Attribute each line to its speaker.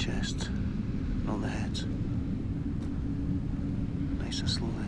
Speaker 1: chest, not the head. Nice and slowly.